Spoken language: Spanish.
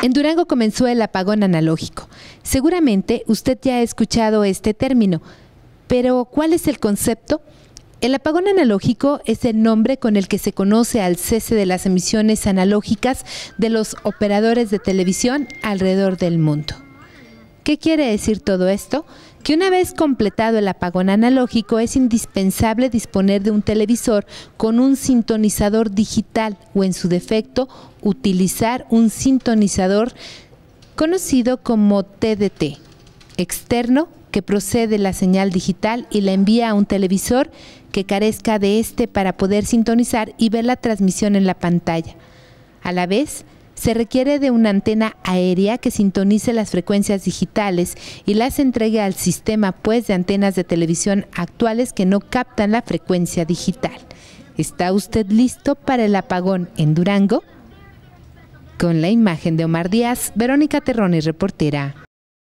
En Durango comenzó el apagón analógico. Seguramente usted ya ha escuchado este término, pero ¿cuál es el concepto? El apagón analógico es el nombre con el que se conoce al cese de las emisiones analógicas de los operadores de televisión alrededor del mundo. ¿Qué quiere decir todo esto? Que una vez completado el apagón analógico es indispensable disponer de un televisor con un sintonizador digital o en su defecto utilizar un sintonizador conocido como TDT, externo que procede la señal digital y la envía a un televisor que carezca de este para poder sintonizar y ver la transmisión en la pantalla. A la vez, se requiere de una antena aérea que sintonice las frecuencias digitales y las entregue al sistema pues de antenas de televisión actuales que no captan la frecuencia digital. ¿Está usted listo para el apagón en Durango? Con la imagen de Omar Díaz, Verónica Terroni, reportera